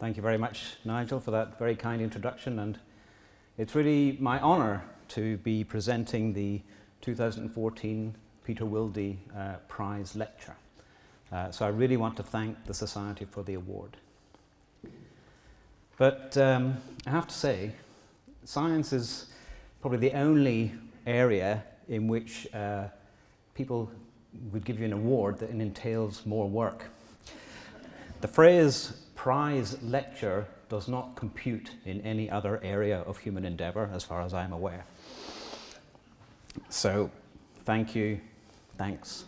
Thank you very much, Nigel, for that very kind introduction. And it's really my honour to be presenting the 2014 Peter Wildy uh, Prize Lecture. Uh, so I really want to thank the Society for the award. But um, I have to say, science is probably the only area in which uh, people would give you an award that entails more work. The phrase prize lecture does not compute in any other area of human endeavour, as far as I'm aware. So, thank you, thanks.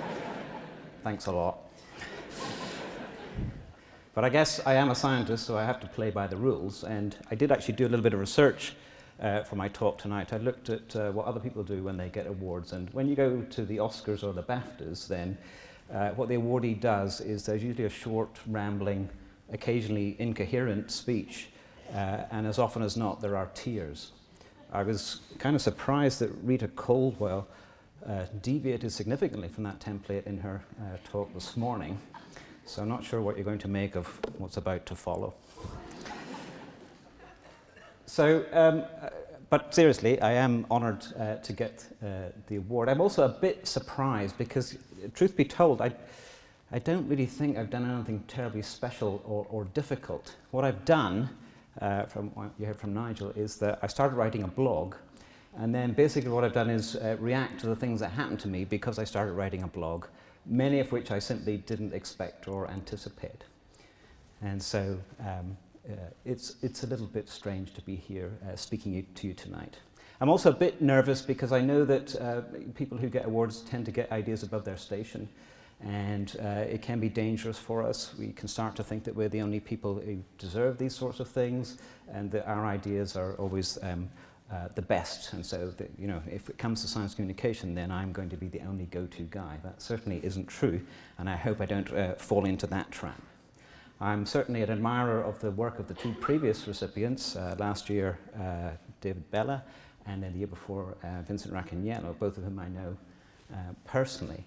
thanks a lot. But I guess I am a scientist, so I have to play by the rules. And I did actually do a little bit of research uh, for my talk tonight. I looked at uh, what other people do when they get awards. And when you go to the Oscars or the BAFTAs, then uh, what the awardee does is there's usually a short, rambling, occasionally incoherent speech. Uh, and as often as not, there are tears. I was kind of surprised that Rita Colwell uh, deviated significantly from that template in her uh, talk this morning. So I'm not sure what you're going to make of what's about to follow. so, um, but seriously, I am honoured uh, to get uh, the award. I'm also a bit surprised because, truth be told, I, I don't really think I've done anything terribly special or, or difficult. What I've done, uh, from what you heard from Nigel, is that I started writing a blog and then basically what I've done is uh, react to the things that happened to me because I started writing a blog many of which I simply didn't expect or anticipate. And so um, it's, it's a little bit strange to be here uh, speaking to you tonight. I'm also a bit nervous because I know that uh, people who get awards tend to get ideas above their station. And uh, it can be dangerous for us. We can start to think that we're the only people who deserve these sorts of things, and that our ideas are always um, uh, the best. And so, that, you know, if it comes to science communication, then I'm going to be the only go-to guy. That certainly isn't true, and I hope I don't uh, fall into that trap. I'm certainly an admirer of the work of the two previous recipients, uh, last year uh, David Bhella, and then the year before uh, Vincent Racaniello, both of whom I know personally.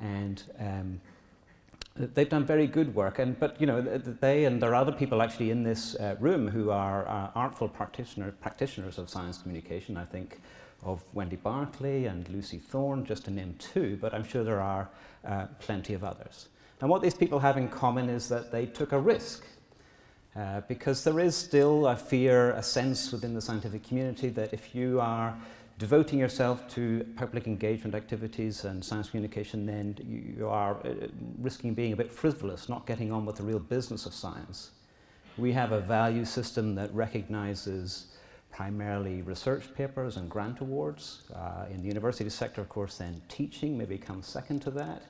And um, they've done very good work, and but you know they and there are other people actually in this uh, room who are uh, artful practitioner, practitioners of science communication. I think of Wendy Barclay and Lucy Thorne, just to name two, but I'm sure there are uh, plenty of others. And what these people have in common is that they took a risk. Uh, because there is still a fear, a sense within the scientific community that if you are devoting yourself to public engagement activities and science communication, then you are uh, risking being a bit frivolous, not getting on with the real business of science. We have a value system that recognizes primarily research papers and grant awards. Uh, in the university sector, of course, then teaching maybe comes second to that.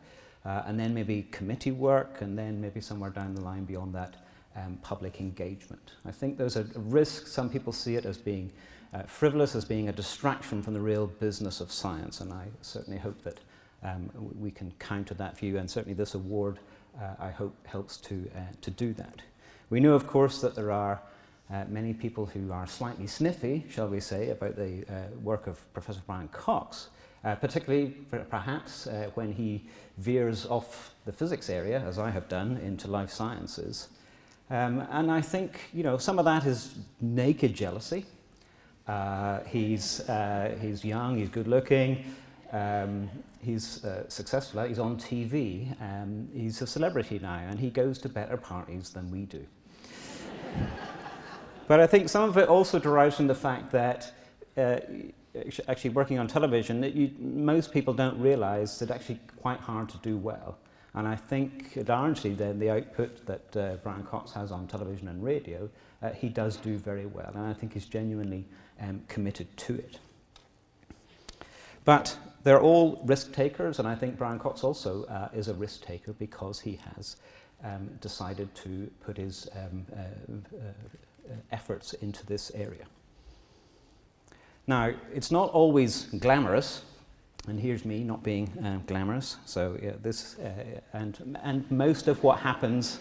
Uh, and then maybe committee work, and then maybe somewhere down the line beyond that, um, public engagement. I think there's a risk, some people see it as being uh, frivolous as being a distraction from the real business of science. And I certainly hope that um, we can counter that view. And certainly this award, uh, I hope, helps to, uh, to do that. We know, of course, that there are uh, many people who are slightly sniffy, shall we say, about the uh, work of Professor Brian Cox, uh, particularly perhaps uh, when he veers off the physics area, as I have done, into life sciences. Um, and I think, you know, some of that is naked jealousy. Uh, he's, uh, he's young, he's good looking, um, he's uh, successful, he's on TV, um, he's a celebrity now, and he goes to better parties than we do. but I think some of it also derives from the fact that uh, actually working on television, that you, most people don't realize it's actually quite hard to do well. And I think largely then the output that uh, Brian Cox has on television and radio, uh, he does do very well. And I think he's genuinely um, committed to it. But they're all risk takers, and I think Brian Cox also uh, is a risk taker because he has um, decided to put his um, uh, uh, efforts into this area. Now, it's not always glamorous, and here's me not being uh, glamorous. So yeah, this uh, and and most of what happens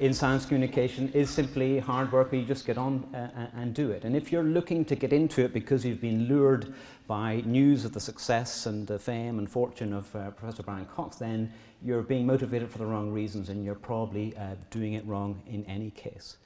in science communication is simply hard work where you just get on uh, and do it. And if you're looking to get into it because you've been lured by news of the success and the fame and fortune of uh, Professor Brian Cox, then you're being motivated for the wrong reasons and you're probably uh, doing it wrong in any case.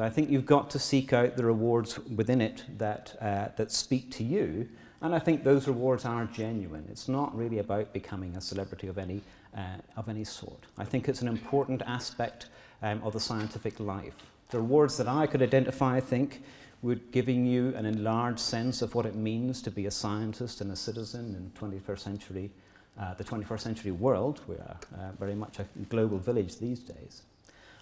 So I think you've got to seek out the rewards within it that, uh, that speak to you. And I think those rewards are genuine. It's not really about becoming a celebrity of any, uh, of any sort. I think it's an important aspect um, of the scientific life. The rewards that I could identify, I think, would giving you an enlarged sense of what it means to be a scientist and a citizen in 21st century, uh, the 21st century world. We are uh, very much a global village these days.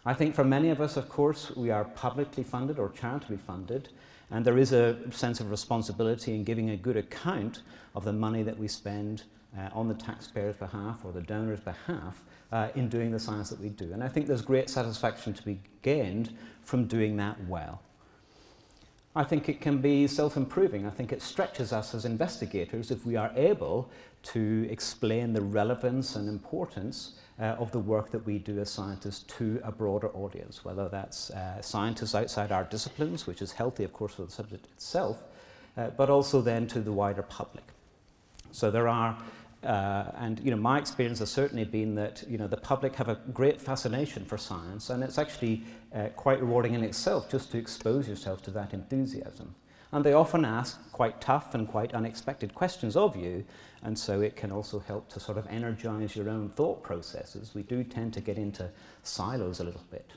I think for many of us, of course, we are publicly funded or charitably funded, and there is a sense of responsibility in giving a good account of the money that we spend uh, on the taxpayer's behalf or the donor's behalf uh, in doing the science that we do. And I think there's great satisfaction to be gained from doing that well. I think it can be self-improving. I think it stretches us as investigators if we are able to explain the relevance and importance uh, of the work that we do as scientists to a broader audience, whether that's uh, scientists outside our disciplines, which is healthy, of course, for the subject itself, uh, but also then to the wider public. So there are uh, and you know, my experience has certainly been that you know, the public have a great fascination for science, and it's actually uh, quite rewarding in itself just to expose yourself to that enthusiasm. And they often ask quite tough and quite unexpected questions of you, and so it can also help to sort of energize your own thought processes. We do tend to get into silos a little bit.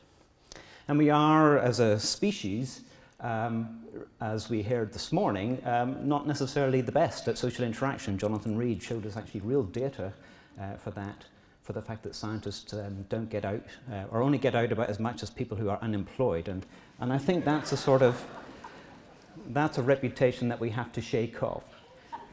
And we are, as a species, um, as we heard this morning, um, not necessarily the best at social interaction. Jonathan Reed showed us actually real data uh, for that, for the fact that scientists um, don't get out, uh, or only get out about as much as people who are unemployed. And, and I think that's a sort of, that's a reputation that we have to shake off.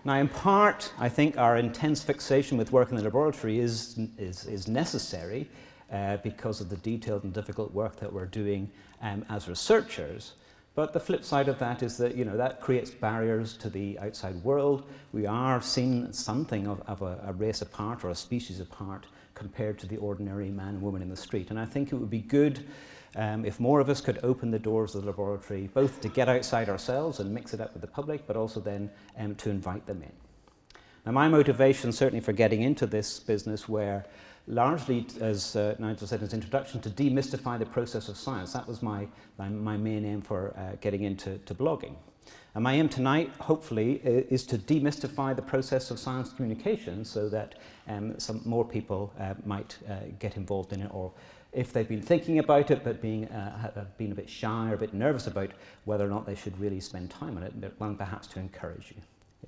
Now, in part, I think our intense fixation with work in the laboratory is, is, is necessary uh, because of the detailed and difficult work that we're doing um, as researchers. But the flip side of that is that you know, that creates barriers to the outside world. We are seen something of, of a, a race apart or a species apart compared to the ordinary man and woman in the street. And I think it would be good um, if more of us could open the doors of the laboratory, both to get outside ourselves and mix it up with the public, but also then um, to invite them in. Now, my motivation, certainly for getting into this business, where largely, as uh, Nigel said in his introduction, to demystify the process of science. That was my, my, my main aim for uh, getting into to blogging. And my aim tonight, hopefully, is to demystify the process of science communication so that um, some more people uh, might uh, get involved in it or if they've been thinking about it but being, uh, been a bit shy or a bit nervous about whether or not they should really spend time on it, one perhaps to encourage you.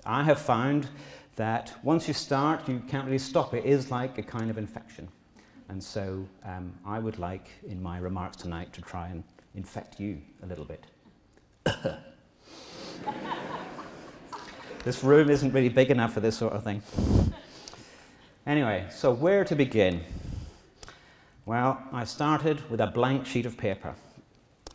I have found that once you start, you can't really stop. It is like a kind of infection. And so um, I would like, in my remarks tonight, to try and infect you a little bit. this room isn't really big enough for this sort of thing. Anyway, so where to begin? Well, I started with a blank sheet of paper.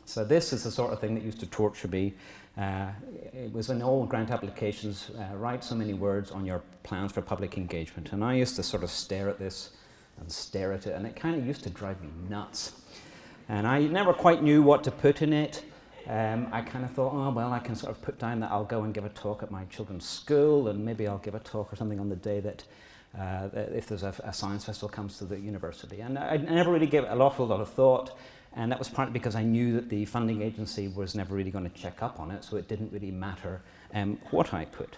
So this is the sort of thing that used to torture me uh, it was in all grant applications, uh, write so many words on your plans for public engagement. And I used to sort of stare at this and stare at it, and it kind of used to drive me nuts. And I never quite knew what to put in it. Um, I kind of thought, oh, well, I can sort of put down that I'll go and give a talk at my children's school, and maybe I'll give a talk or something on the day that, uh, if there's a, a, science festival comes to the university. And I, I never really gave it an awful lot of thought. And that was partly because I knew that the funding agency was never really going to check up on it, so it didn't really matter um, what I put.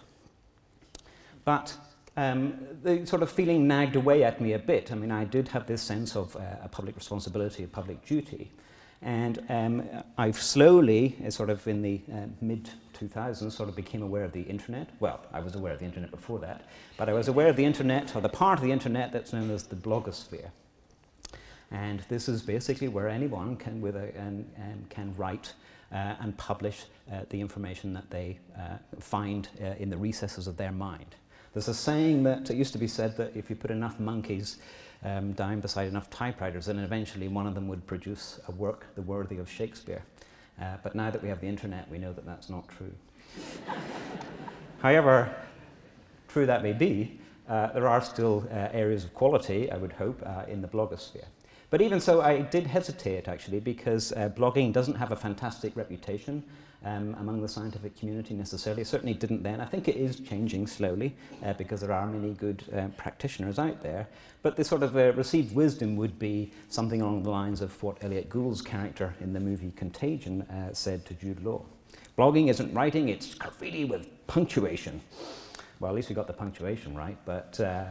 But um, the sort of feeling nagged away at me a bit. I mean, I did have this sense of uh, a public responsibility, a public duty. And um, I've slowly, uh, sort of in the uh, mid 2000s, sort of became aware of the internet. Well, I was aware of the internet before that, but I was aware of the internet, or the part of the internet that's known as the blogosphere. And this is basically where anyone can, with a, um, can write uh, and publish uh, the information that they uh, find uh, in the recesses of their mind. There's a saying that it used to be said that if you put enough monkeys um, down beside enough typewriters, then eventually one of them would produce a work the worthy of Shakespeare. Uh, but now that we have the internet, we know that that's not true. However, true that may be, uh, there are still uh, areas of quality, I would hope, uh, in the blogosphere. But even so, I did hesitate actually because uh, blogging doesn't have a fantastic reputation um, among the scientific community necessarily. It certainly didn't then. I think it is changing slowly uh, because there are many good uh, practitioners out there. But the sort of uh, received wisdom would be something along the lines of what Elliot Gould's character in the movie Contagion uh, said to Jude Law. Blogging isn't writing, it's graffiti with punctuation. Well, at least we got the punctuation right, but uh,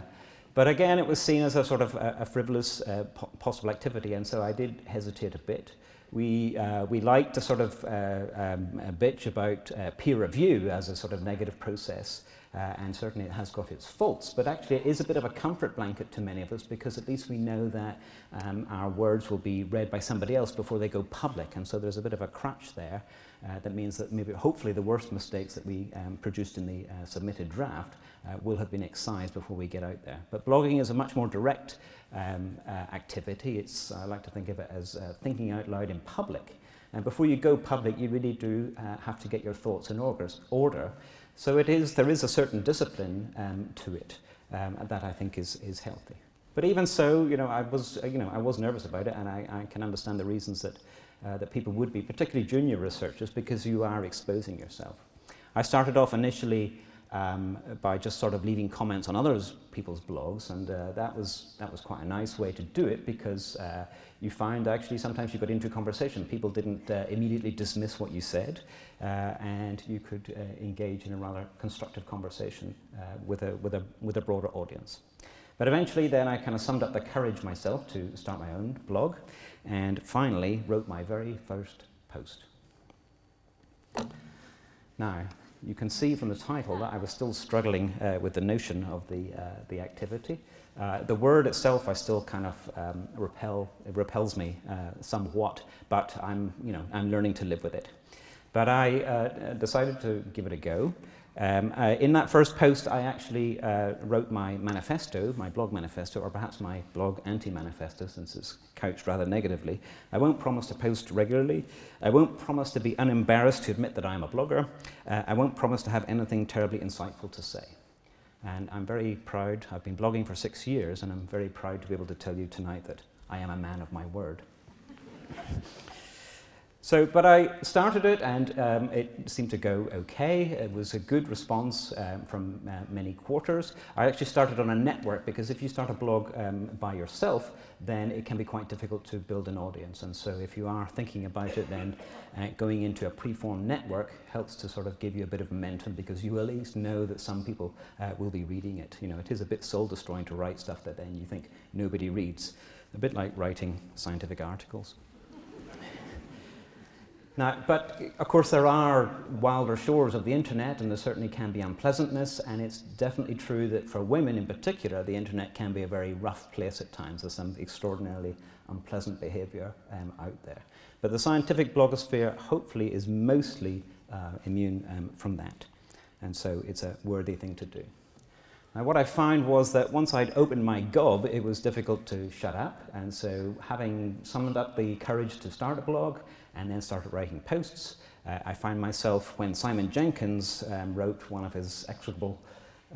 but again, it was seen as a sort of a, a frivolous uh, po possible activity, and so I did hesitate a bit. We, uh, we like to sort of uh, um, bitch about uh, peer review as a sort of negative process, uh, and certainly it has got its faults, but actually it is a bit of a comfort blanket to many of us because at least we know that um, our words will be read by somebody else before they go public, and so there's a bit of a crutch there. Uh, that means that maybe hopefully the worst mistakes that we um, produced in the submitted draft uh, will have been excised before we get out there. But blogging is a much more direct um, uh, activity. It's, I like to think of it as uh, thinking out loud in public. And before you go public, you really do uh, have to get your thoughts in order. So it is, there is a certain discipline um, to it um, that I think is, is healthy. But even so, you know, I was, you know, I was nervous about it, and I, I can understand the reasons that uh, that people would be, particularly junior researchers, because you are exposing yourself. I started off initially um, by just sort of leaving comments on others people's blogs, and uh, that was that was quite a nice way to do it because uh, you find actually sometimes you got into conversation. People didn't uh, immediately dismiss what you said, uh, and you could uh, engage in a rather constructive conversation uh, with a with a with a broader audience. But eventually, then I kind of summed up the courage myself to start my own blog and finally wrote my very first post. Now, you can see from the title that I was still struggling uh, with the notion of the, uh, the activity. Uh, the word itself, I still kind of um, repel, it repels me uh, somewhat, but I'm, you know, I'm learning to live with it. But I uh, decided to give it a go. Um, uh, in that first post, I actually uh, wrote my manifesto, my blog manifesto, or perhaps my blog anti-manifesto, since it's couched rather negatively. I won't promise to post regularly. I won't promise to be unembarrassed to admit that I'm a blogger. Uh, I won't promise to have anything terribly insightful to say. And I'm very proud, I've been blogging for six years, and I'm very proud to be able to tell you tonight that I am a man of my word. So, but I started it and um, it seemed to go okay. It was a good response um, from uh, many quarters. I actually started on a network because if you start a blog um, by yourself, then it can be quite difficult to build an audience. And so if you are thinking about it, then uh, going into a preformed network helps to sort of give you a bit of momentum because you at least know that some people uh, will be reading it. You know, it is a bit soul destroying to write stuff that then you think nobody reads. A bit like writing scientific articles. Now, but of course, there are wilder shores of the internet, and there certainly can be unpleasantness, and it's definitely true that for women in particular, the internet can be a very rough place at times. There's some extraordinarily unpleasant behavior um, out there. But the scientific blogosphere, hopefully, is mostly uh, immune um, from that. And so it's a worthy thing to do. Now, what I found was that once I'd opened my gob, it was difficult to shut up. And so, having summoned up the courage to start a blog, and then started writing posts. Uh, I find myself, when Simon Jenkins um, wrote one of his execrable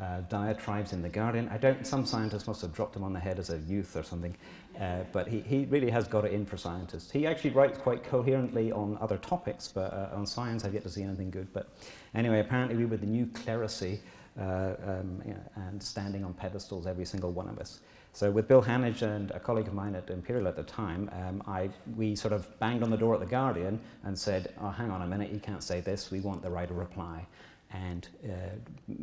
uh, diatribes in The Guardian, I don't, some scientists must have dropped him on the head as a youth or something, uh, but he, he really has got it in for scientists. He actually writes quite coherently on other topics, but uh, on science I've yet to see anything good. But anyway, apparently we were the new clerisy uh, um, you know, and standing on pedestals, every single one of us. So with Bill Hanage and a colleague of mine at Imperial at the time, um, I, we sort of banged on the door at The Guardian and said, oh, hang on a minute, you can't say this, we want the right of reply. And uh,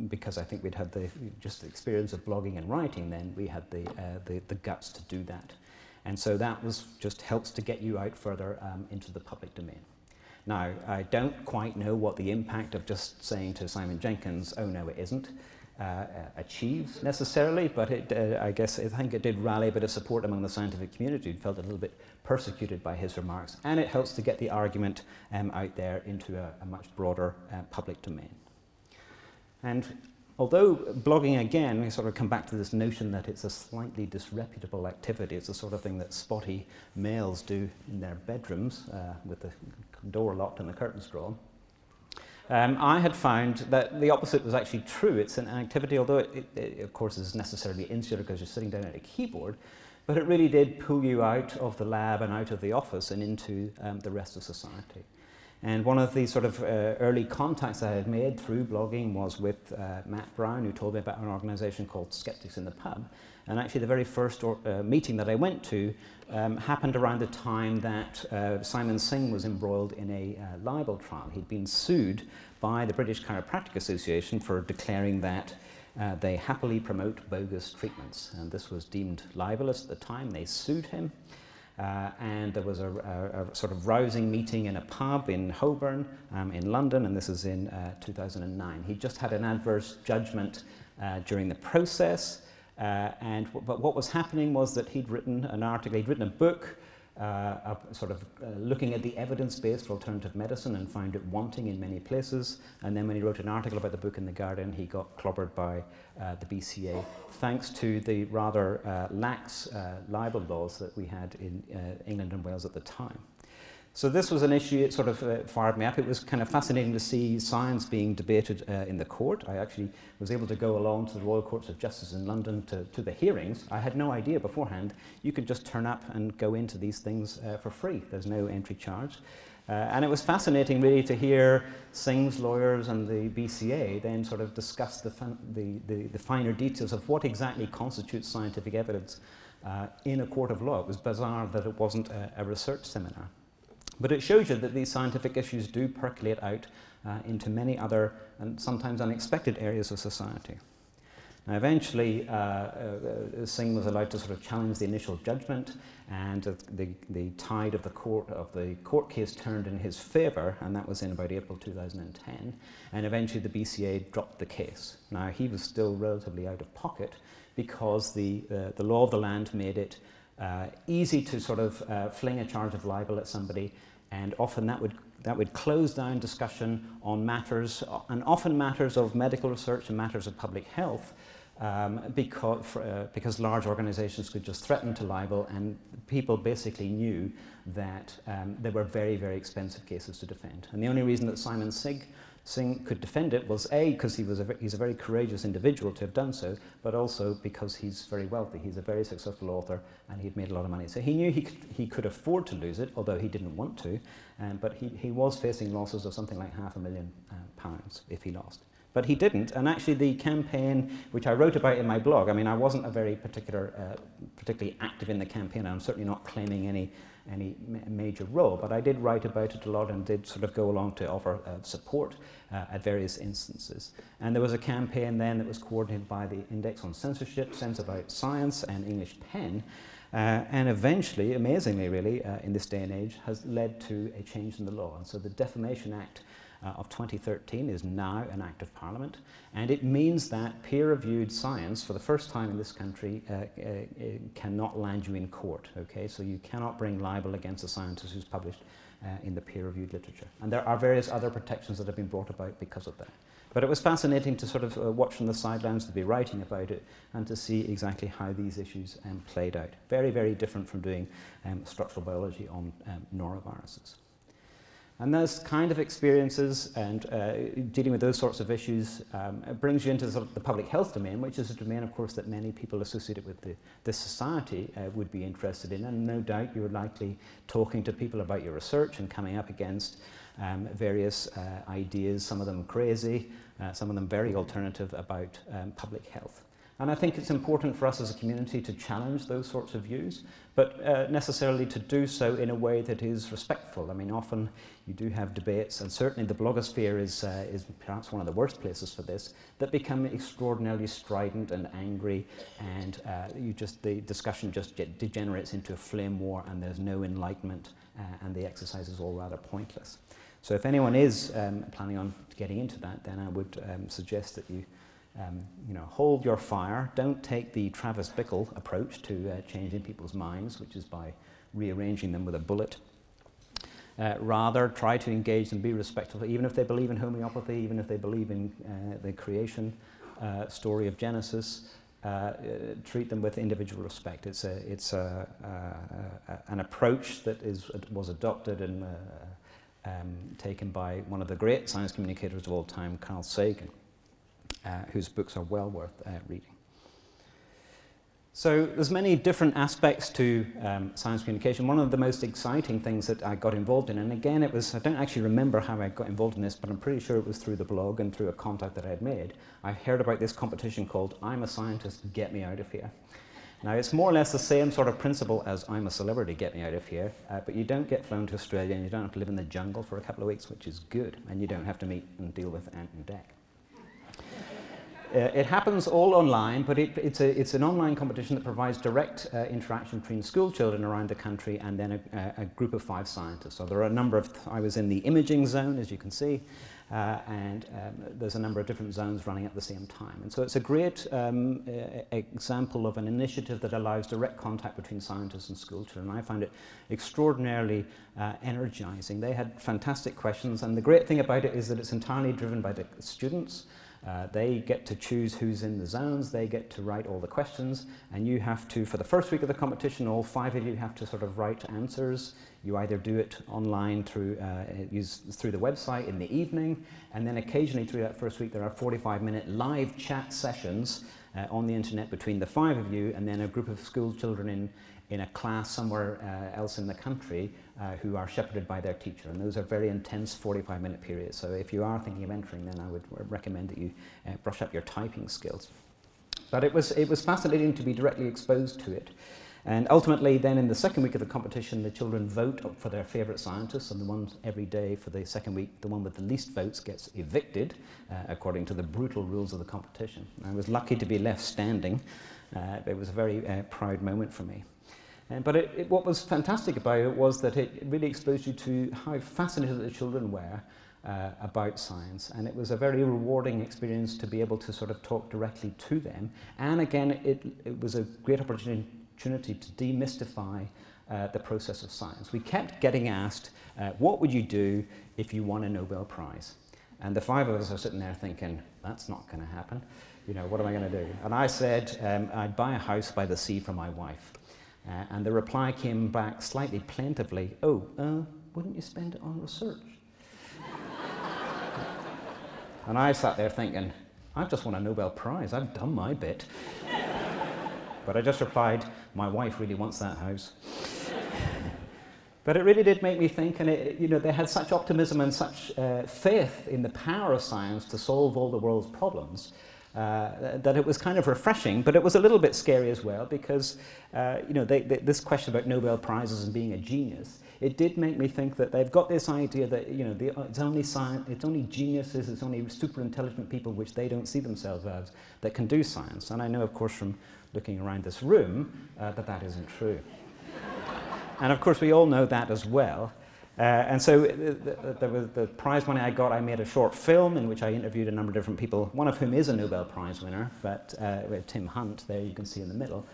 because I think we'd had the, just the experience of blogging and writing then, we had the, uh, the, the, guts to do that. And so that was just helps to get you out further um, into the public domain. Now, I don't quite know what the impact of just saying to Simon Jenkins, oh no, it isn't, uh, achieves necessarily, but it, uh, I guess I think it did rally a bit of support among the scientific community who felt a little bit persecuted by his remarks, and it helps to get the argument um, out there into a, a much broader uh, public domain. And although blogging, again, we sort of come back to this notion that it's a slightly disreputable activity, it's the sort of thing that spotty males do in their bedrooms uh, with the door locked and the curtains drawn. Um, I had found that the opposite was actually true. It's an activity, although it, it, it of course is necessarily insular because you're sitting down at a keyboard, but it really did pull you out of the lab and out of the office and into um, the rest of society. And one of the sort of uh, early contacts I had made through blogging was with uh, Matt Brown, who told me about an organization called Skeptics in the Pub. And actually, the very first or, uh, meeting that I went to um, happened around the time that uh, Simon Singh was embroiled in a uh, libel trial. He'd been sued by the British Chiropractic Association for declaring that uh, they happily promote bogus treatments. And this was deemed libelous at the time. They sued him. Uh, and there was a, a, a, sort of rousing meeting in a pub in Holborn, um, in London, and this is in uh, 2009. He just had an adverse judgment uh, during the process, uh, and but what was happening was that he'd written an article, he'd written a book uh, sort of uh, looking at the evidence-based for alternative medicine and found it wanting in many places. And then when he wrote an article about the book in The Guardian, he got clobbered by uh, the BCA, thanks to the rather uh, lax uh, libel laws that we had in uh, England and Wales at the time. So this was an issue, that sort of uh, fired me up. It was kind of fascinating to see science being debated uh, in the court. I actually was able to go along to the Royal Courts of Justice in London to, to the hearings. I had no idea beforehand. You could just turn up and go into these things uh, for free. There's no entry charge. Uh, and it was fascinating really to hear Singh's lawyers and the BCA then sort of discuss the, the, the, the finer details of what exactly constitutes scientific evidence uh, in a court of law. It was bizarre that it wasn't a, a research seminar. But it shows you that these scientific issues do percolate out uh, into many other and sometimes unexpected areas of society. Now, eventually, uh, uh, Singh was allowed to sort of challenge the initial judgment, and uh, the, the tide of the court of the court case turned in his favour, and that was in about April 2010. And eventually, the BCA dropped the case. Now, he was still relatively out of pocket because the uh, the law of the land made it uh, easy to sort of uh, fling a charge of libel at somebody and often that would, that would close down discussion on matters, and often matters of medical research and matters of public health, um, because, for, uh, because large organizations could just threaten to libel, and people basically knew that um, they were very, very expensive cases to defend. And the only reason that Simon Sig Singh could defend it was A, because he was a, he's a very courageous individual to have done so, but also because he's very wealthy. He's a very successful author and he'd made a lot of money. So he knew he could, he could afford to lose it, although he didn't want to, um, but he, he was facing losses of something like half a million uh, pounds if he lost. But he didn't, and actually the campaign, which I wrote about in my blog, I mean, I wasn't a very particular, uh, particularly active in the campaign, I'm certainly not claiming any any ma major role, but I did write about it a lot and did sort of go along to offer uh, support uh, at various instances. And there was a campaign then that was coordinated by the Index on Censorship, Sense About Science, and English Pen. Uh, and eventually, amazingly really, uh, in this day and age, has led to a change in the law. And so the Defamation Act uh, of 2013 is now an act of parliament and it means that peer-reviewed science for the first time in this country uh, uh, uh, cannot land you in court okay? So you cannot bring libel against a scientist who's published uh, in the peer-reviewed literature. And there are various other protections that have been brought about because of that. But it was fascinating to sort of uh, watch from the sidelines to be writing about it and to see exactly how these issues um, played out. Very very different from doing um, structural biology on um, noroviruses and those kind of experiences and uh, dealing with those sorts of issues um, brings you into sort of the public health domain, which is a domain, of course, that many people associated with the, the society uh, would be interested in. And no doubt you're likely talking to people about your research and coming up against um, various uh, ideas, some of them crazy, uh, some of them very alternative about um, public health. And I think it's important for us as a community to challenge those sorts of views, but uh, necessarily to do so in a way that is respectful. I mean, often you do have debates, and certainly the blogosphere is, uh, is perhaps one of the worst places for this, that become extraordinarily strident and angry, and uh, you just, the discussion just degenerates into a flame war, and there's no enlightenment, uh, and the exercise is all rather pointless. So if anyone is um, planning on getting into that, then I would um, suggest that you um, you know, hold your fire. Don't take the Travis Bickle approach to uh, changing people's minds, which is by rearranging them with a bullet. Uh, rather, try to engage and be respectful, even if they believe in homeopathy, even if they believe in uh, the creation uh, story of Genesis. Uh, uh, treat them with individual respect. It's, a, it's a, an approach that is, was adopted and um, taken by one of the great science communicators of all time, Carl Sagan whose books are well worth uh, reading. So there's many different aspects to um, science communication. One of the most exciting things that I got involved in, and again, it was, I don't actually remember how I got involved in this, but I'm pretty sure it was through the blog and through a contact that I had made. I heard about this competition called I'm a Scientist, Get Me Out of Here. Now, it's more or less the same sort of principle as I'm a celebrity, get me out of here, uh, but you don't get flown to Australia and you don't have to live in the jungle for a couple of weeks, which is good, and you don't have to meet and deal with Ant and Dec. Uh, it happens all online, but it, it's, a, it's, an online competition that provides direct uh, interaction between school children around the country and then a, a, group of five scientists. So there are a number of, I was in the imaging zone, as you can see, uh, and um, there's a number of different zones running at the same time. And so it's a great um, example of an initiative that allows direct contact between scientists and school children. I found it extraordinarily uh, energizing. They had fantastic questions, and the great thing about it is that it's entirely driven by the students. Uh, they get to choose who's in the zones, they get to write all the questions, and you have to, for the first week of the competition, all five of you have to sort of write answers. You either do it online through, uh, use, through the website in the evening, and then occasionally through that first week there are 45 minute live chat sessions uh, on the internet between the five of you and then a group of school children in, in a class somewhere uh, else in the country uh, who are shepherded by their teacher. And those are very intense 45 minute periods. So if you are thinking of entering, then I would recommend that you uh, brush up your typing skills. But it was, it was fascinating to be directly exposed to it. And ultimately, then in the second week of the competition, the children vote for their favourite scientists, and the one every day for the second week, the one with the least votes gets evicted, uh, according to the brutal rules of the competition. I was lucky to be left standing. Uh, it was a very uh, proud moment for me. Um, but it, it, what was fantastic about it was that it really exposed you to how fascinated the children were uh, about science. And it was a very rewarding experience to be able to sort of talk directly to them. And again, it, it was a great opportunity to demystify uh, the process of science. We kept getting asked, uh, what would you do if you won a Nobel Prize? And the five of us are sitting there thinking, that's not going to happen. You know, what am I going to do? And I said, um, I'd buy a house by the sea for my wife. Uh, and the reply came back slightly plaintively, oh, uh, wouldn't you spend it on research? and I sat there thinking, I've just won a Nobel Prize, I've done my bit. but I just replied, my wife really wants that house. but it really did make me think, and it, you know, they had such optimism and such uh, faith in the power of science to solve all the world's problems uh, that it was kind of refreshing, but it was a little bit scary as well because, uh, you know, they, they, this question about Nobel Prizes and being a genius, it did make me think that they've got this idea that, you know, the, it's, only science, it's only geniuses, it's only super intelligent people, which they don't see themselves as, that can do science. And I know, of course, from looking around this room, uh, that that isn't true. and of course, we all know that as well. Uh, and so uh, the, the, the, the, prize money I got, I made a short film in which I interviewed a number of different people, one of whom is a Nobel Prize winner, but uh, Tim Hunt, there you can see in the middle.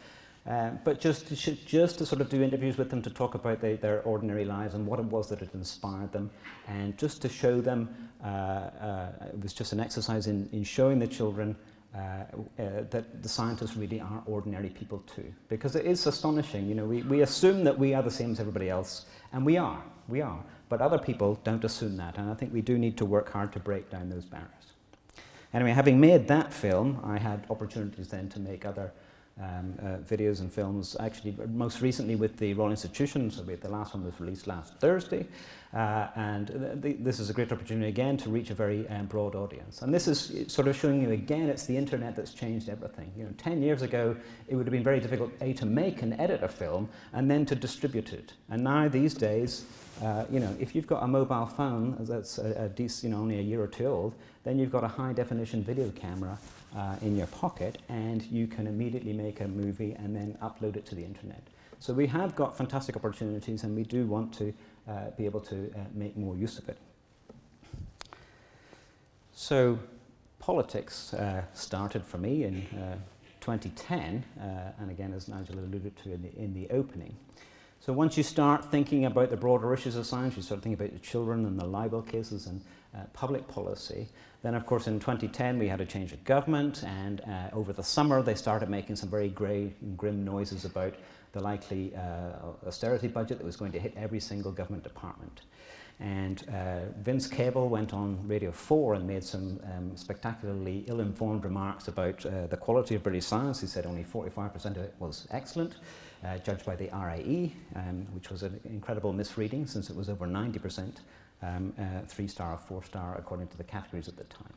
Uh, but just to, just to sort of do interviews with them to talk about they, their ordinary lives and what it was that had inspired them, and just to show them, uh, uh, it was just an exercise in, in showing the children Uh, uh, that the scientists really are ordinary people too. Because it is astonishing, you know, we, we assume that we are the same as everybody else, and we are we are. But other people don't assume that, and I think we do need to work hard to break down those barriers. Anyway, having made that film, I had opportunities then to make other um, uh, videos and films, actually most recently with the Royal Institution, so the last one was released last Thursday, uh, and th th this is a great opportunity again to reach a very um, broad audience. And this is sort of showing you again, it's the internet that's changed everything. You know, 10 years ago, it would have been very difficult, A, to make and edit a film, and then to distribute it. And now, these days, uh, you know, if you've got a mobile phone that's a, a decent, you know, only a year or two old, then you've got a high definition video camera uh, in your pocket and you can immediately make a movie and then upload it to the internet. So we have got fantastic opportunities and we do want to uh, be able to uh, make more use of it. So politics uh, started for me in uh, 2010 and again as Nigel alluded to in the, in the opening. So once you start thinking about the broader issues of science, you start thinking about the children and the libel cases and uh, public policy. Then, of course, in 2010, we had a change of government, and uh, over the summer, they started making some very grey and grim noises about the likely uh, austerity budget that was going to hit every single government department. And uh, Vince Cable went on Radio 4 and made some um, spectacularly ill informed remarks about uh, the quality of British science. He said only 45% of it was excellent, judged by the RAE, um, which was an incredible misreading since it was over 90% um, uh, three star or four star according to the categories at the time.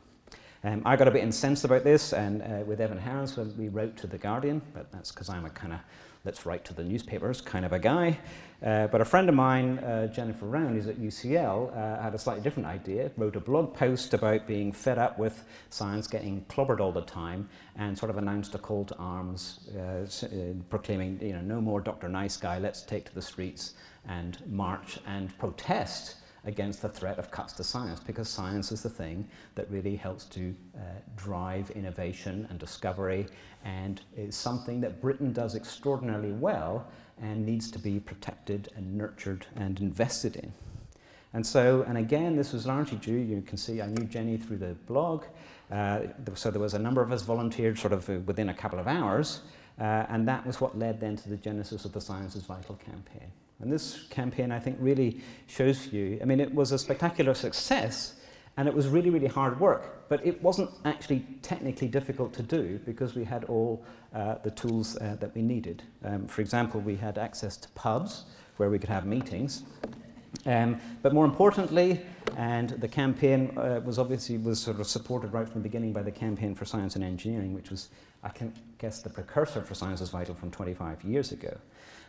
Um, I got a bit incensed about this, and uh, with Evan Harris, we wrote to The Guardian, but that's because I'm a kind of let's write to the newspapers kind of a guy. Uh, but a friend of mine, uh, Jennifer Rohn, who's at UCL, uh, had a slightly different idea, wrote a blog post about being fed up with science getting clobbered all the time, and sort of announced a call to arms, uh, uh, proclaiming, you know, no more Dr. Nice Guy, let's take to the streets and march and protest against the threat of cuts to science because science is the thing that really helps to uh, drive innovation and discovery and is something that Britain does extraordinarily well and needs to be protected and nurtured and invested in. And so, and again, this was largely due, you can see I knew Jenny through the blog, uh, so there was a number of us volunteered sort of uh, within a couple of hours, uh, and that was what led then to the genesis of the Science is Vital campaign. And this campaign, I think, really shows you, I mean, it was a spectacular success and it was really, really hard work, but it wasn't actually technically difficult to do because we had all uh, the tools uh, that we needed. Um, for example, we had access to pubs where we could have meetings. Um, but more importantly, and the campaign uh, was obviously was sort of supported right from the beginning by the Campaign for Science and Engineering, which was, I can guess, the precursor for Science is Vital from 25 years ago.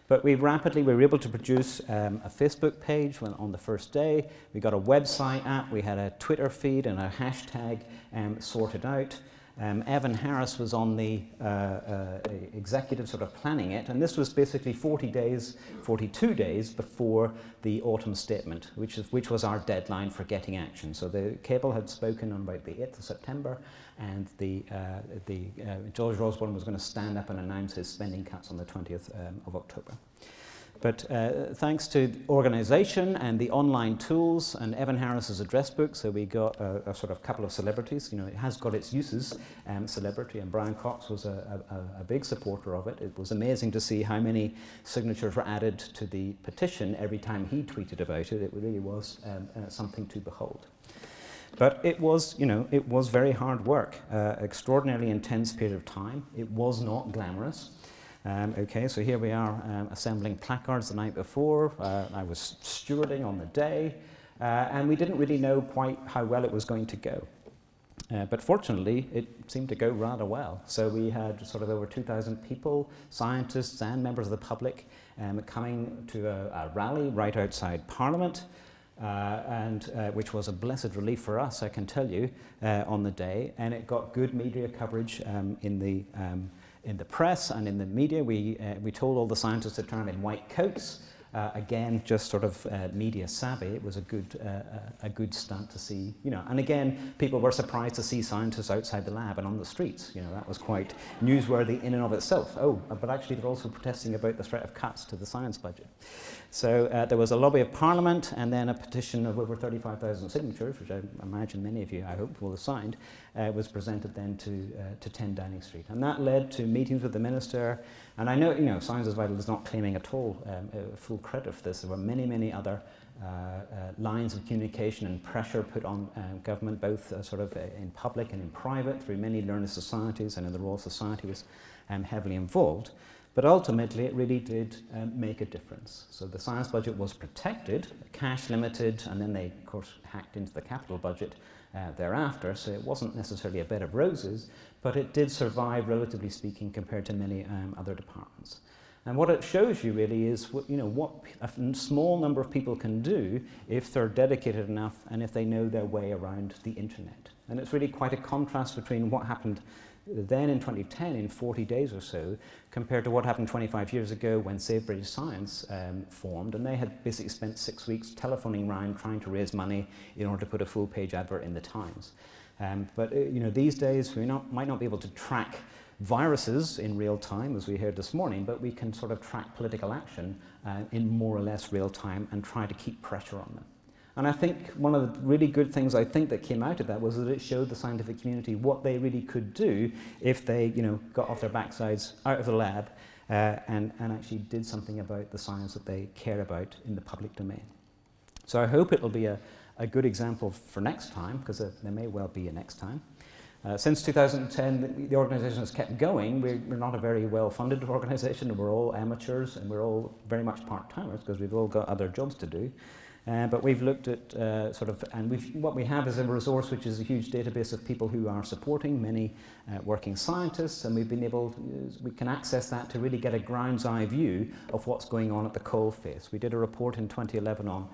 But we rapidly we were able to produce um, a Facebook page when, on the first day. We got a website app. We had a Twitter feed and a hashtag um, sorted out. Um, Evan Harris was on the uh, uh, executive sort of planning it, and this was basically 40 days, 42 days before the autumn statement, which, is, which was our deadline for getting action. So the cable had spoken on about the 8th of September, and the, uh, the, uh, George Osborne was going to stand up and announce his spending cuts on the 20th um, of October. But uh, thanks to organisation and the online tools and Evan Harris's address book, so we got a, a, sort of couple of celebrities. You know, it has got its uses, um, celebrity, and Brian Cox was a, a, a, big supporter of it. It was amazing to see how many signatures were added to the petition every time he tweeted about it. It really was um, uh, something to behold. But it was, you know, it was very hard work, uh, extraordinarily intense period of time. It was not glamorous. Um, okay, so here we are um, assembling placards the night before. Uh, I was stewarding on the day, uh, and we didn't really know quite how well it was going to go. Uh, but fortunately, it seemed to go rather well. So we had sort of over 2,000 people, scientists and members of the public, um, coming to a, a, rally right outside Parliament, uh, and uh, which was a blessed relief for us, I can tell you, uh, on the day. And it got good media coverage um, in the um, in the press and in the media. We, uh, we told all the scientists to turn in white coats. Uh, again, just sort of uh, media savvy. It was a good, uh, uh, a good stunt to see, you know. And again, people were surprised to see scientists outside the lab and on the streets. You know, that was quite newsworthy in and of itself. Oh, but actually, they're also protesting about the threat of cuts to the science budget. So uh, there was a lobby of Parliament and then a petition of over 35,000 signatures, which I imagine many of you, I hope, will have signed, uh, was presented then to, uh, to 10 Downing Street. And that led to meetings with the Minister. And I know, you know, Science is Vital is not claiming at all um, full credit for this. There were many, many other uh, uh, lines of communication and pressure put on uh, government, both uh, sort of uh, in public and in private, through many learned societies, and in the Royal Society was um, heavily involved. But ultimately, it really did um, make a difference. So the science budget was protected, cash limited, and then they, of course, hacked into the capital budget uh, thereafter. So it wasn't necessarily a bed of roses, but it did survive, relatively speaking, compared to many um, other departments. And what it shows you really is what, you know, what a small number of people can do if they're dedicated enough and if they know their way around the internet. And it's really quite a contrast between what happened then in 2010 in 40 days or so compared to what happened 25 years ago when Save British Science um, formed and they had basically spent six weeks telephoning around trying to raise money in order to put a full page advert in the Times. Um, but uh, you know, these days we not, might not be able to track viruses in real time, as we heard this morning, but we can sort of track political action uh, in more or less real time and try to keep pressure on them. And I think one of the really good things I think that came out of that was that it showed the scientific community what they really could do if they, you know, got off their backsides out of the lab uh, and, and actually did something about the science that they care about in the public domain. So I hope it'll be a, a good example for next time, because there may well be a next time. Uh, since 2010, the, organisation has kept going. We're, we're, not a very well-funded organisation. We're all amateurs and we're all very much part-timers because we've all got other jobs to do. Uh, but we've looked at uh, sort of, and what we have is a resource which is a huge database of people who are supporting many uh, working scientists, and we've been able, to, we can access that to really get a ground's eye view of what's going on at the coalface. We did a report in 2011 on uh,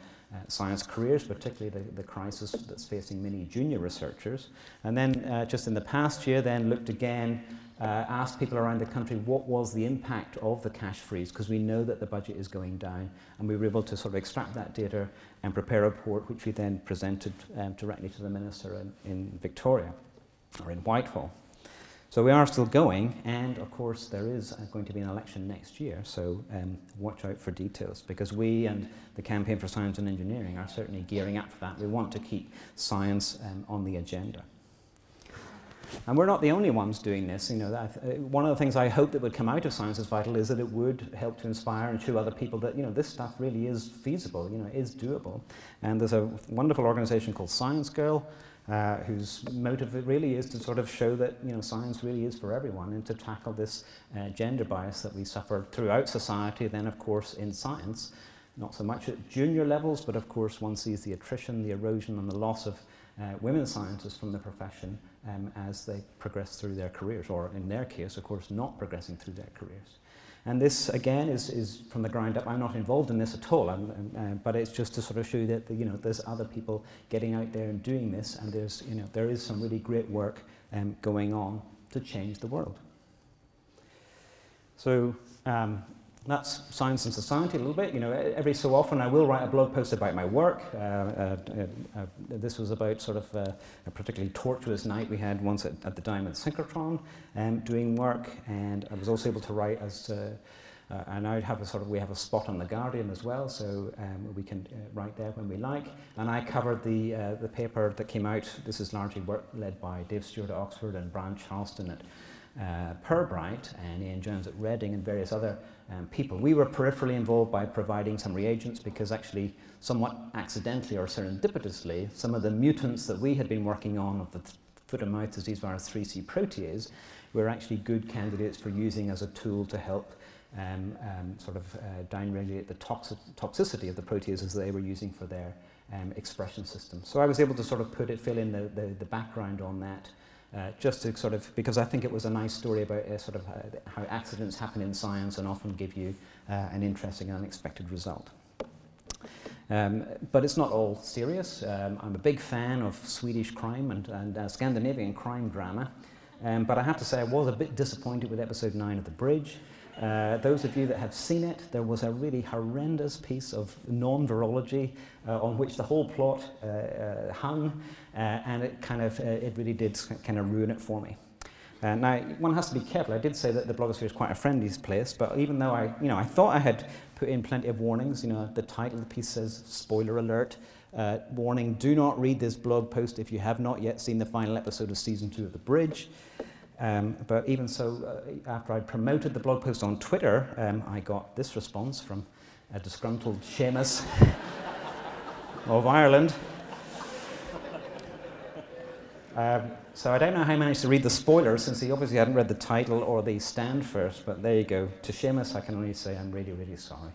science careers, particularly the, the crisis that's facing many junior researchers. And then uh, just in the past year, then looked again uh, asked people around the country what was the impact of the cash freeze, because we know that the budget is going down, and we were able to sort of extract that data and prepare a report, which we then presented um, directly to the minister in, in Victoria, or in Whitehall. So we are still going, and of course there is going to be an election next year, so um, watch out for details, because we and the Campaign for Science and Engineering are certainly gearing up for that. We want to keep science um, on the agenda. And we're not the only ones doing this. You know, that, uh, one of the things I hope that would come out of Science is Vital is that it would help to inspire and show other people that, you know, this stuff really is feasible, you know, is doable. And there's a wonderful organization called Science Grrl, uh, whose motive really is to sort of show that, you know, science really is for everyone and to tackle this uh, gender bias that we suffer throughout society, then, of course, in science. Not so much at junior levels, but of course one sees the attrition, the erosion and the loss of uh, women scientists from the profession um, as they progress through their careers, or in their case, of course, not progressing through their careers. And this, again, is, is from the ground up. I'm not involved in this at all, uh, but it's just to sort of show you that you know, there's other people getting out there and doing this, and there's, you know, there is some really great work um, going on to change the world. So um, that's science and society a little bit. You know, every so often I will write a blog post about my work. Uh, uh, uh, uh this was about sort of uh, a particularly tortuous night we had once at, at the Diamond Synchrotron um, doing work, and I was also able to write as. Uh, and I have a sort of we have a spot on the Guardian as well, so um, we can write there when we like. And I covered the the paper that came out. This is largely work led by Dave Stuart at Oxford and Brian Charleston at uh, Pirbright and Ian Jones at Reading and various other um, people. We were peripherally involved by providing some reagents because actually somewhat accidentally or serendipitously some of the mutants that we had been working on of the foot and mouth disease virus 3C protease were actually good candidates for using as a tool to help um, um, sort of uh, downregulate the toxic toxicity of the proteases they were using for their um, expression system. So I was able to sort of put it, fill in the, the, the background on that uh, just to sort of, because I think it was a nice story about uh, sort of uh, how accidents happen in science and often give you uh, an interesting and unexpected result. Um, but it's not all serious. Um, I'm a big fan of Swedish crime and, and uh, Scandinavian crime drama. Um, but I have to say I was a bit disappointed with episode 9 of The Bridge. Uh, those of you that have seen it, there was a really horrendous piece of non-virology uh, on which the whole plot uh, uh hung, uh, and it kind of, uh, it really did kind of ruin it for me. now, one has to be careful. I did say that the blogosphere is quite a friendly place, but even though I, you know, I thought I had put in plenty of warnings, you know, the title of the piece says, spoiler alert, warning, do not read this blog post if you have not yet seen the final episode of season two of The Bridge. Um, but even so, uh, after I promoted the blog post on Twitter, um, I got this response from a disgruntled Seamus of Ireland. Um, so I don't know how he managed to read the spoilers since he obviously hadn't read the title or the stand first, but there you go. To Seamus, I can only say I'm really, really sorry.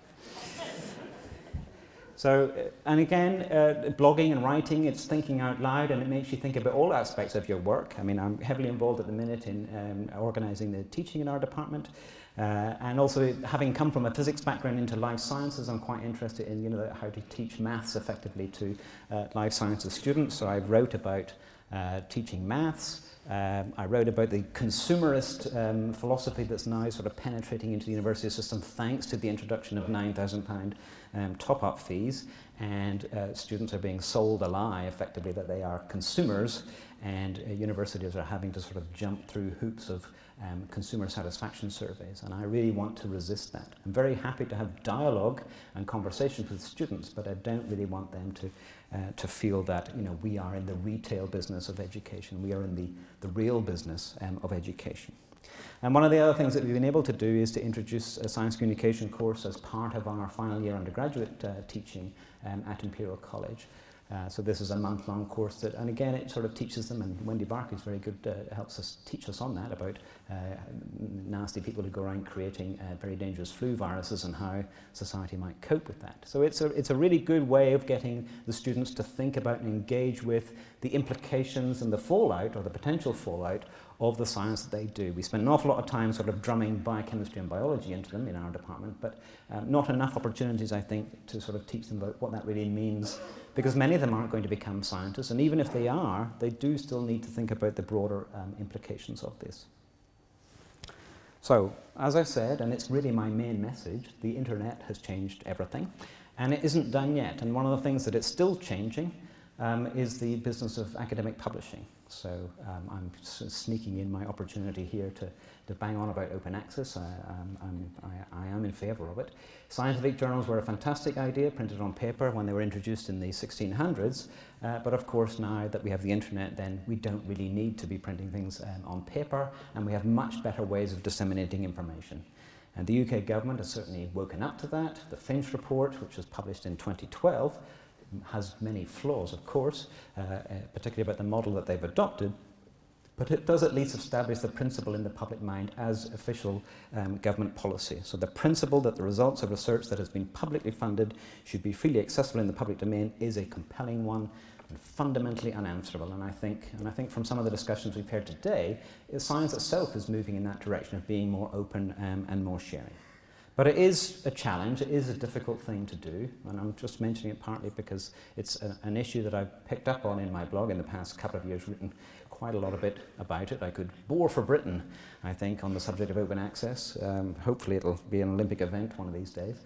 So, uh, and again, uh, blogging and writing, it's thinking out loud and it makes you think about all aspects of your work. I mean, I'm heavily involved at the minute in um, organising the teaching in our department. Uh, and also, having come from a physics background into life sciences, I'm quite interested in you know, how to teach maths effectively to uh, life sciences students. So I wrote about uh, teaching maths. Um, I wrote about the consumerist um, philosophy that's now sort of penetrating into the university system thanks to the introduction of £9,000 um, top-up fees, and uh, students are being sold a lie, effectively, that they are consumers, and uh, universities are having to sort of jump through hoops of um, consumer satisfaction surveys, and I really want to resist that. I'm very happy to have dialogue and conversations with students, but I don't really want them to uh, to feel that you know, we are in the retail business of education, we are in the, the real business um, of education. And one of the other things that we've been able to do is to introduce a science communication course as part of our final year undergraduate uh, teaching um, at Imperial College. Uh, so this is a month-long course that, and again, it sort of teaches them, and Wendy Barclay is very good, uh, helps us teach us on that about uh, nasty people who go around creating uh, very dangerous flu viruses and how society might cope with that. So it's a, it's a really good way of getting the students to think about and engage with the implications and the fallout or the potential fallout of the science that they do. We spend an awful lot of time sort of drumming biochemistry and biology into them in our department, but um, not enough opportunities, I think, to sort of teach them about what that really means, because many of them aren't going to become scientists, and even if they are, they do still need to think about the broader um, implications of this. So, as I said, and it's really my main message, the internet has changed everything, and it isn't done yet. And one of the things that it's still changing um, is the business of academic publishing. So um, I'm sneaking in my opportunity here to, to bang on about open access. I, um, I, I am in favour of it. Scientific journals were a fantastic idea, printed on paper when they were introduced in the 1600s. Uh, but of course, now that we have the internet, then we don't really need to be printing things um, on paper, and we have much better ways of disseminating information. And the UK government has certainly woken up to that. The Finch report, which was published in 2012, has many flaws, of course, uh, uh, particularly about the model that they've adopted, but it does at least establish the principle in the public mind as official um, government policy. So the principle that the results of research that has been publicly funded should be freely accessible in the public domain is a compelling one and fundamentally unanswerable. And I think, and I think from some of the discussions we've heard today, science itself is moving in that direction of being more open um, and more sharing. But it is a challenge, it is a difficult thing to do, and I'm just mentioning it partly because it's a, an issue that I've picked up on in my blog in the past couple of years, written quite a lot of it about it. I could bore for Britain, I think, on the subject of open access. Um, hopefully it'll be an Olympic event one of these days.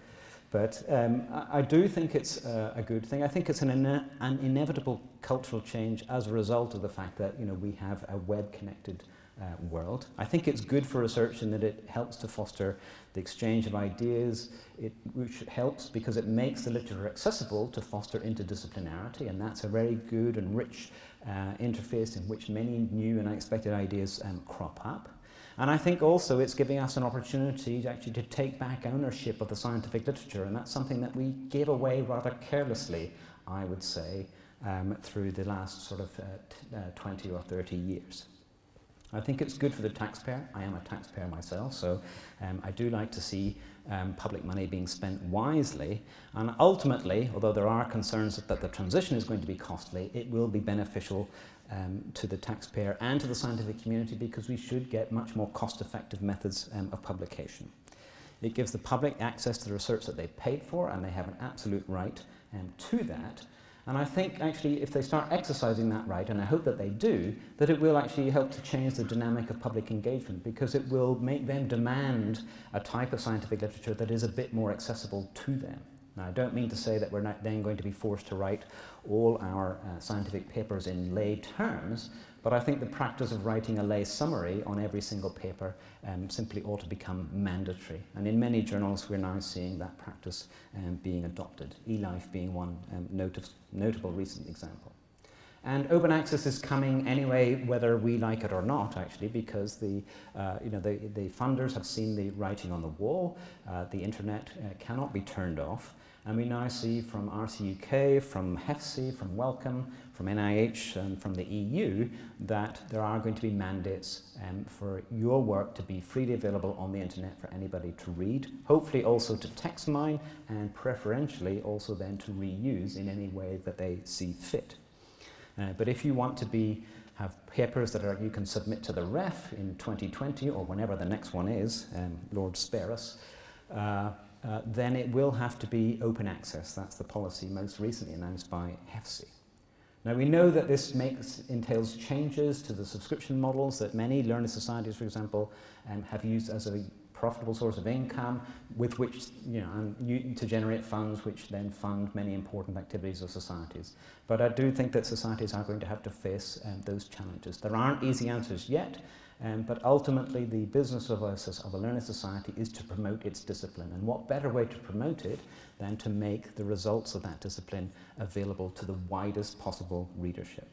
But um, I, I, do think it's uh, a good thing. I think it's an, ine an inevitable cultural change as a result of the fact that you know, we have a web-connected uh, world. I think it's good for research in that it helps to foster the exchange of ideas, it, which helps because it makes the literature accessible to foster interdisciplinarity, and that's a very good and rich uh, interface in which many new and unexpected ideas um, crop up. And I think also it's giving us an opportunity to actually to take back ownership of the scientific literature, and that's something that we gave away rather carelessly, I would say, um, through the last sort of uh, uh, 20 or 30 years. I think it's good for the taxpayer. I am a taxpayer myself, so um, I do like to see um, public money being spent wisely. And ultimately, although there are concerns that, the transition is going to be costly, it will be beneficial um, to the taxpayer and to the scientific community because we should get much more cost-effective methods um, of publication. It gives the public access to the research that they paid for, and they have an absolute right um, to that. And I think actually if they start exercising that right, and I hope that they do, that it will actually help to change the dynamic of public engagement because it will make them demand a type of scientific literature that is a bit more accessible to them. Now, I don't mean to say that we're not then going to be forced to write all our uh, scientific papers in lay terms, but I think the practice of writing a lay summary on every single paper um, simply ought to become mandatory. And in many journals, we're now seeing that practice um, being adopted, eLife being one um, not notable recent example. And open access is coming anyway, whether we like it or not, actually, because the, uh, you know, the, the funders have seen the writing on the wall. Uh, the internet uh, cannot be turned off. And we now see from RCUK, from HEFCE, from Wellcome, from NIH, and from the EU that there are going to be mandates um, for your work to be freely available on the internet for anybody to read, hopefully also to text mine, and preferentially also then to reuse in any way that they see fit. Uh, but if you want to be have papers that are, you can submit to the REF in 2020 or whenever the next one is, um, Lord spare us, uh, uh, then it will have to be open access. That's the policy most recently announced by HEFCE. Now we know that this makes, entails changes to the subscription models that many learner societies, for example, um, have used as a profitable source of income with which, you know, you, to generate funds which then fund many important activities of societies. But I do think that societies are going to have to face um, those challenges. There aren't easy answers yet, um, but ultimately, the business of a, of a learning society is to promote its discipline. And what better way to promote it than to make the results of that discipline available to the widest possible readership?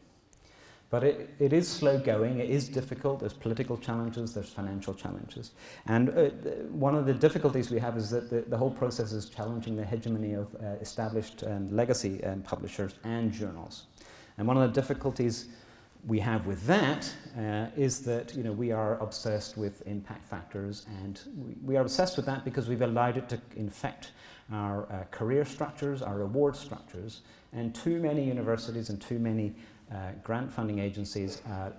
But it, it is slow going, it is difficult, there's political challenges, there's financial challenges. And uh, one of the difficulties we have is that the, the whole process is challenging the hegemony of uh, established um, legacy um, publishers and journals. And one of the difficulties we have with that uh, is that you know, we are obsessed with impact factors and we, we, are obsessed with that because we've allowed it to infect our uh, career structures, our reward structures, and too many universities and too many uh, grant funding agencies uh,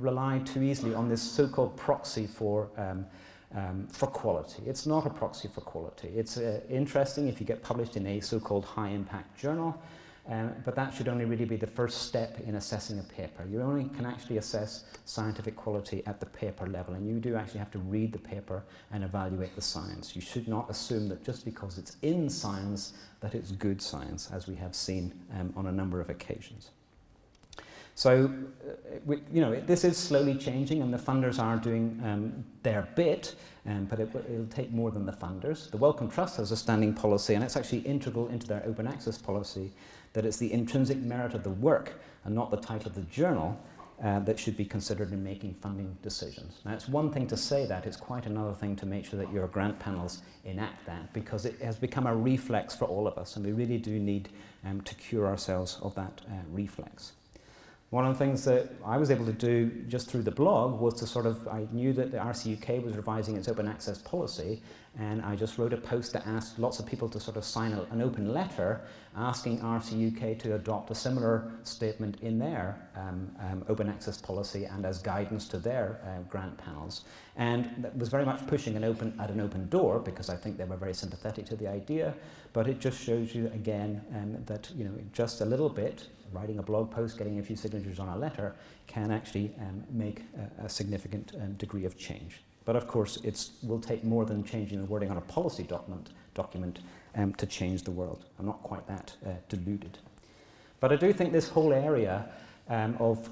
rely too easily on this so-called proxy for um, um, for quality. It's not a proxy for quality. It's uh, interesting if you get published in a so-called high impact journal, um, but that should only really be the first step in assessing a paper. You only can actually assess scientific quality at the paper level, and you do actually have to read the paper and evaluate the science. You should not assume that just because it's in science that it's good science, as we have seen um, on a number of occasions. So, uh, we, you know, it, this is slowly changing and the funders are doing um, their bit, um, but it, will take more than the funders. The Wellcome Trust has a standing policy and it's actually integral into their open access policy that it's the intrinsic merit of the work and not the title of the journal uh, that should be considered in making funding decisions. Now, it's one thing to say that, it's quite another thing to make sure that your grant panels enact that because it has become a reflex for all of us and we really do need um, to cure ourselves of that uh, reflex. One of the things that I was able to do just through the blog was to sort of, I knew that the RCUK was revising its open access policy, and I just wrote a post that asked lots of people to sort of sign a, an open letter asking RCUK to adopt a similar statement in their um, um, open access policy and as guidance to their uh, grant panels. And that was very much pushing an open, at an open door because I think they were very sympathetic to the idea, but it just shows you again um, that you know just a little bit writing a blog post, getting a few signatures on a letter can actually um, make a, a significant um, degree of change. But of course, it will take more than changing the wording on a policy document, document um, to change the world. I'm not quite that uh, deluded. But I do think this whole area um, of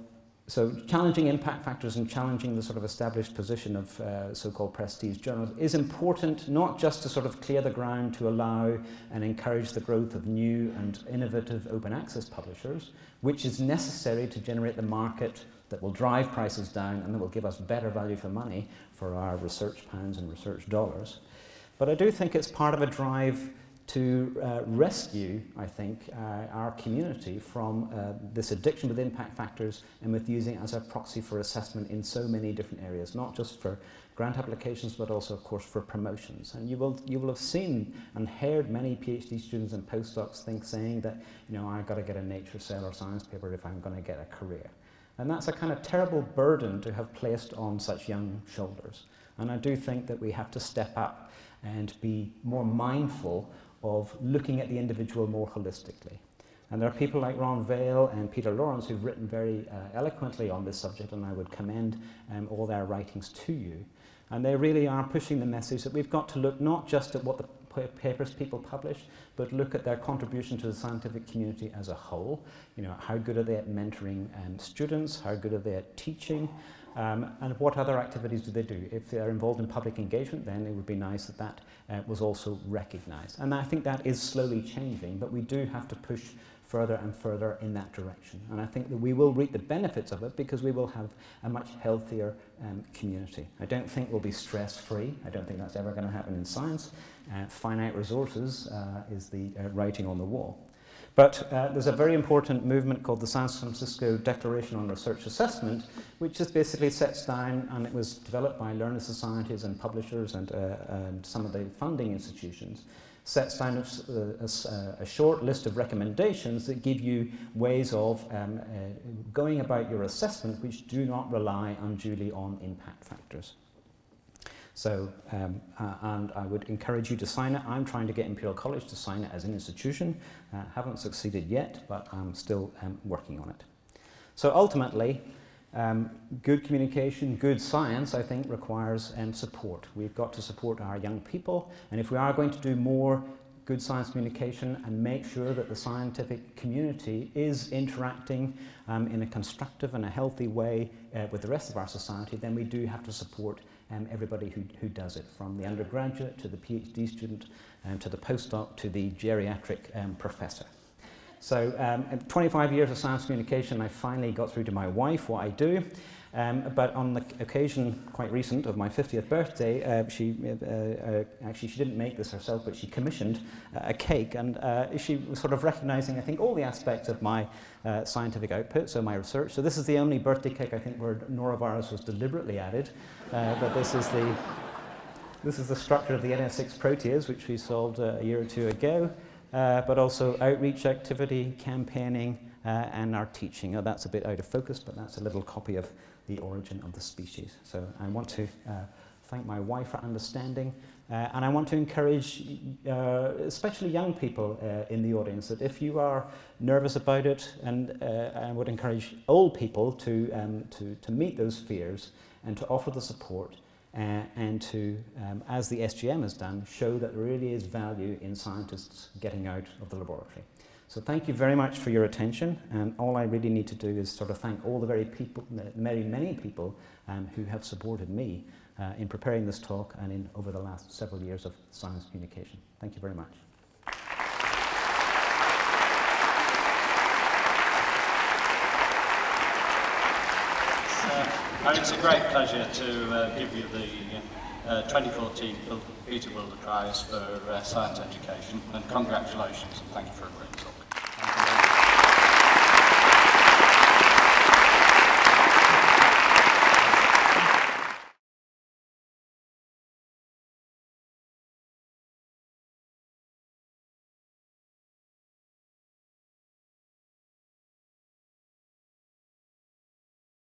so challenging impact factors and challenging the sort of established position of uh, so-called prestige journals is important not just to sort of clear the ground to allow and encourage the growth of new and innovative open access publishers, which is necessary to generate the market that will drive prices down and that will give us better value for money for our research pounds and research dollars. But I do think it's part of a drive to uh, rescue, I think, uh, our community from uh, this addiction with impact factors and with using it as a proxy for assessment in so many different areas, not just for grant applications, but also, of course, for promotions. And you will, you will have seen and heard many PhD students and postdocs think saying that, you know, I've got to get a Nature Cell or Science paper if I'm going to get a career. And that's a kind of terrible burden to have placed on such young shoulders. And I do think that we have to step up and be more mindful of looking at the individual more holistically. And there are people like Ron Vale and Peter Lawrence who've written very uh, eloquently on this subject, and I would commend um, all their writings to you. And they really are pushing the message that we've got to look not just at what the papers people publish, but look at their contribution to the scientific community as a whole. You know, how good are they at mentoring um, students? How good are they at teaching? Um, and what other activities do they do? If they're involved in public engagement, then it would be nice that that uh, was also recognized. And I think that is slowly changing, but we do have to push further and further in that direction. And I think that we will reap the benefits of it because we will have a much healthier um, community. I don't think we'll be stress-free. I don't think that's ever going to happen in science. Uh, finite resources uh, is the uh, writing on the wall. But uh, there's a very important movement called the San Francisco Declaration on Research Assessment, which just basically sets down, and it was developed by learned societies and publishers and, uh, and some of the funding institutions, sets down a, a, a, short list of recommendations that give you ways of um, uh, going about your assessment which do not rely unduly on impact factors. So, um, uh, and I would encourage you to sign it. I'm trying to get Imperial College to sign it as an institution. Uh, haven't succeeded yet, but I'm still um, working on it. So ultimately, um, good communication, good science, I think, requires um, support. We've got to support our young people, and if we are going to do more good science communication and make sure that the scientific community is interacting um, in a constructive and a healthy way uh, with the rest of our society, then we do have to support um, everybody who, who does it, from the undergraduate to the PhD student um, to the postdoc to the geriatric um, professor. So um, 25 years of science communication, I finally got through to my wife what I do. Um, but on the occasion, quite recent, of my 50th birthday, uh, she uh, uh, actually she didn't make this herself, but she commissioned uh, a cake, and uh, she was sort of recognizing, I think, all the aspects of my uh, scientific output, so my research. So this is the only birthday cake I think where norovirus was deliberately added, but this is the this is the structure of the NS6 protease, which we solved a year or two ago uh, but also outreach activity, campaigning, uh, and our teaching. Uh, that's a bit out of focus, but that's a little copy of the origin of the species. So I want to uh, thank my wife for understanding, uh, and I want to encourage, uh, especially young people in the audience, that if you are nervous about it, and I would encourage old people to, um, to, to meet those fears and to offer the support uh, and to, um, as the SGM has done, show that there really is value in scientists getting out of the laboratory. So thank you very much for your attention, and all I really need to do is sort of thank all the very people, many, many people um, who have supported me uh, in preparing this talk and in over the last several years of science communication. Thank you very much. And it's a great pleasure to uh, give you the uh, 2014 Peter Wildy Prize for uh, Science Education, and congratulations and thank you for a great talk.